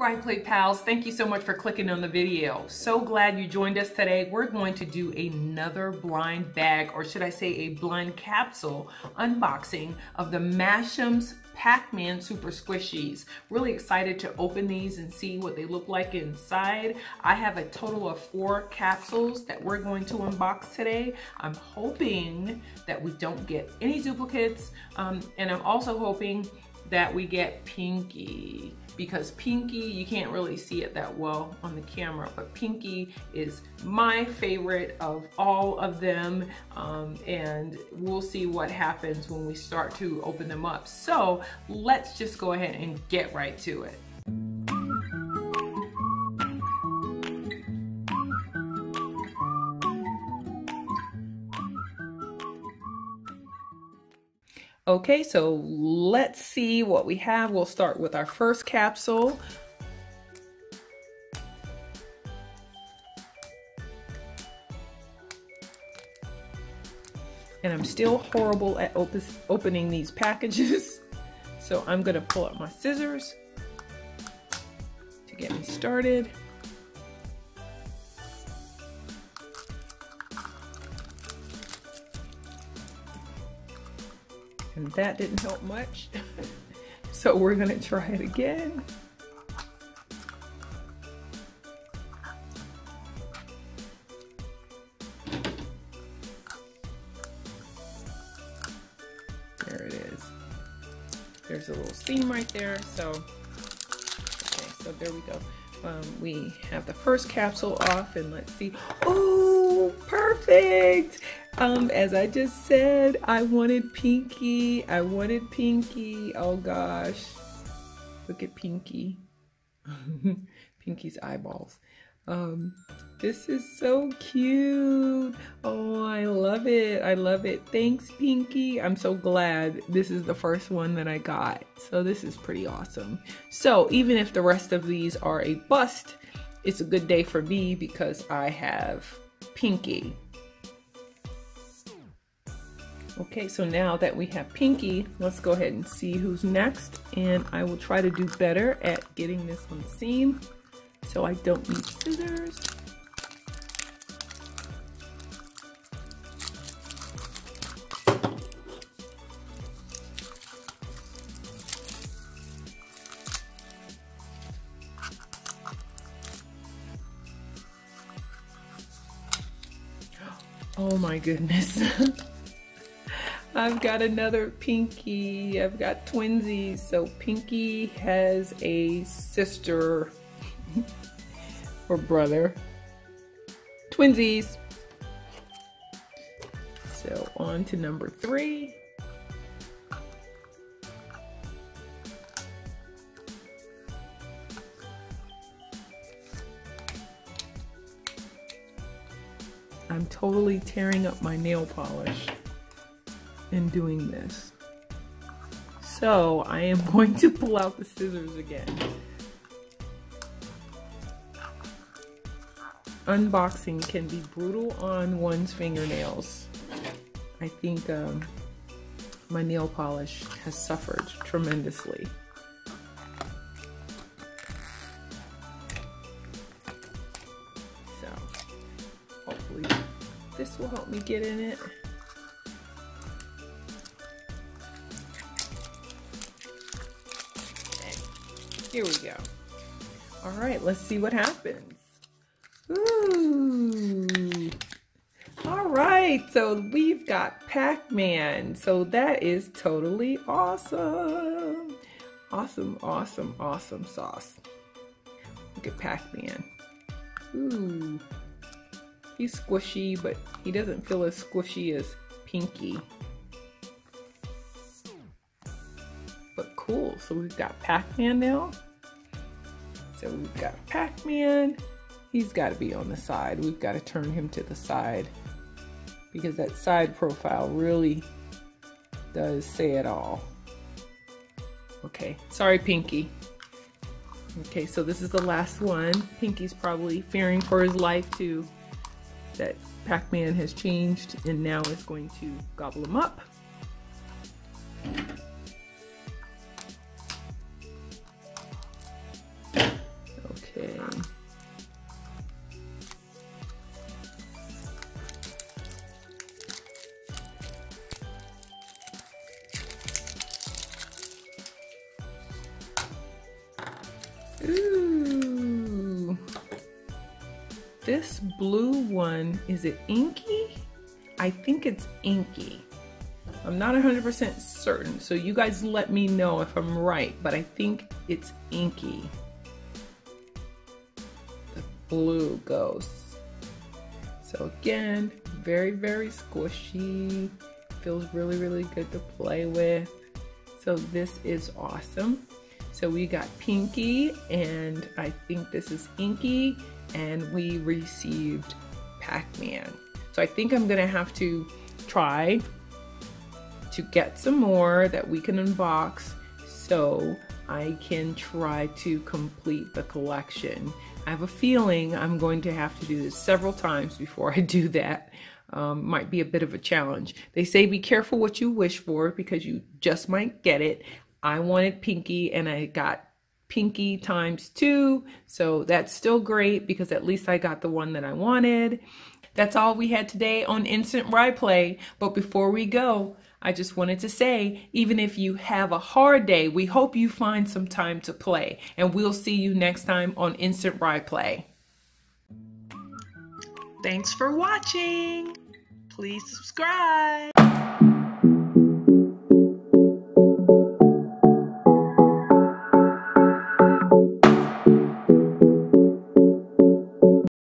Play Pals, thank you so much for clicking on the video. So glad you joined us today. We're going to do another blind bag, or should I say a blind capsule unboxing of the Mash'ems Pac-Man Super Squishies. Really excited to open these and see what they look like inside. I have a total of four capsules that we're going to unbox today. I'm hoping that we don't get any duplicates, um, and I'm also hoping that we get Pinky because Pinky, you can't really see it that well on the camera, but Pinky is my favorite of all of them. Um, and we'll see what happens when we start to open them up. So let's just go ahead and get right to it. Okay, so let's see what we have. We'll start with our first capsule. And I'm still horrible at op opening these packages. So I'm gonna pull out my scissors to get me started. And that didn't help much. so we're gonna try it again. There it is. There's a little seam right there, so, okay, so there we go. Um, we have the first capsule off and let's see. Oh, perfect. Um, as I just said, I wanted Pinky. I wanted Pinky. Oh gosh. Look at Pinky. Pinky's eyeballs. Um, this is so cute. Oh, I love it. I love it. Thanks, Pinky. I'm so glad this is the first one that I got. So this is pretty awesome. So even if the rest of these are a bust, it's a good day for me because I have Pinky. Okay, so now that we have Pinky, let's go ahead and see who's next. And I will try to do better at getting this on the seam so I don't need scissors. Oh my goodness. I've got another Pinky. I've got twinsies. So Pinky has a sister or brother. Twinsies. So on to number three. I'm totally tearing up my nail polish in doing this. So I am going to pull out the scissors again. Unboxing can be brutal on one's fingernails. I think um, my nail polish has suffered tremendously. Hopefully this will help me get in it. Here we go. All right, let's see what happens. Ooh. All right, so we've got Pac-Man. So that is totally awesome. Awesome, awesome, awesome sauce. Look at Pac-Man. Ooh. He's squishy, but he doesn't feel as squishy as Pinky. But cool. So we've got Pac-Man now. So we've got Pac-Man. He's got to be on the side. We've got to turn him to the side because that side profile really does say it all. Okay, sorry Pinky. Okay, so this is the last one. Pinky's probably fearing for his life too. That Pac-Man has changed and now is going to gobble him up. This blue one, is it inky? I think it's inky. I'm not 100% certain, so you guys let me know if I'm right, but I think it's inky. The blue ghost. So again, very, very squishy. Feels really, really good to play with. So this is awesome. So we got Pinky, and I think this is Inky, and we received Pac-Man. So I think I'm gonna have to try to get some more that we can unbox so I can try to complete the collection. I have a feeling I'm going to have to do this several times before I do that. Um, might be a bit of a challenge. They say be careful what you wish for because you just might get it. I wanted Pinky and I got Pinky times two. So that's still great because at least I got the one that I wanted. That's all we had today on Instant Ry Play. But before we go, I just wanted to say, even if you have a hard day, we hope you find some time to play. And we'll see you next time on Instant Ry Play. Thanks for watching. Please subscribe.